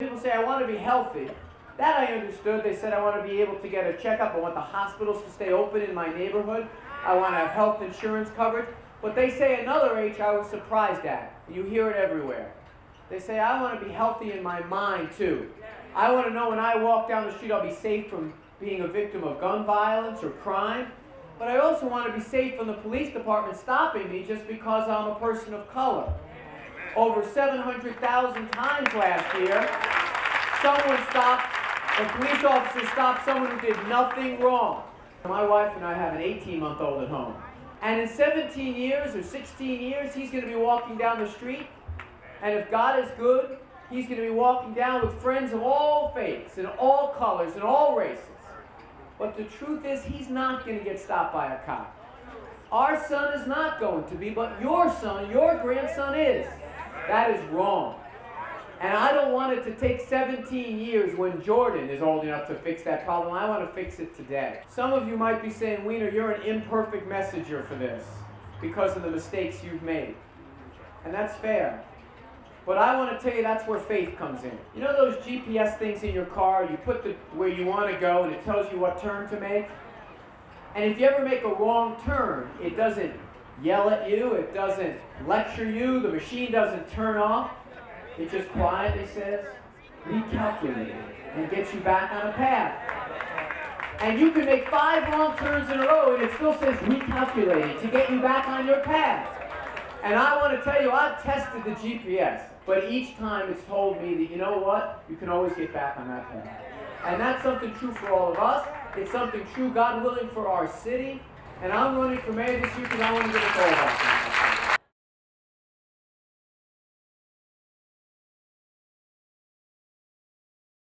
People say, I want to be healthy. That I understood. They said, I want to be able to get a checkup. I want the hospitals to stay open in my neighborhood. I want to have health insurance coverage. But they say another H I was surprised at. You hear it everywhere. They say, I want to be healthy in my mind too. I want to know when I walk down the street, I'll be safe from being a victim of gun violence or crime. But I also want to be safe from the police department stopping me just because I'm a person of color. Over 700,000 times last year, someone stopped, a police officer stopped someone who did nothing wrong. My wife and I have an 18-month-old at home. And in 17 years or 16 years, he's going to be walking down the street. And if God is good, he's going to be walking down with friends of all faiths and all colors and all races. But the truth is, he's not going to get stopped by a cop. Our son is not going to be, but your son, your grandson is. That is wrong. And I don't want it to take 17 years when Jordan is old enough to fix that problem. I want to fix it today. Some of you might be saying, Weiner, you're an imperfect messenger for this because of the mistakes you've made. And that's fair. But I want to tell you that's where faith comes in. You know those GPS things in your car? You put the where you want to go and it tells you what turn to make? And if you ever make a wrong turn, it doesn't yell at you, it doesn't lecture you, the machine doesn't turn off. It just quietly says, recalculate and gets you back on a path. And you can make five wrong turns in a row and it still says recalculate to get you back on your path. And I want to tell you, I've tested the GPS, but each time it's told me that, you know what, you can always get back on that path. And that's something true for all of us. It's something true, God willing, for our city. And I'm running for mayor this year because I want to get us all back.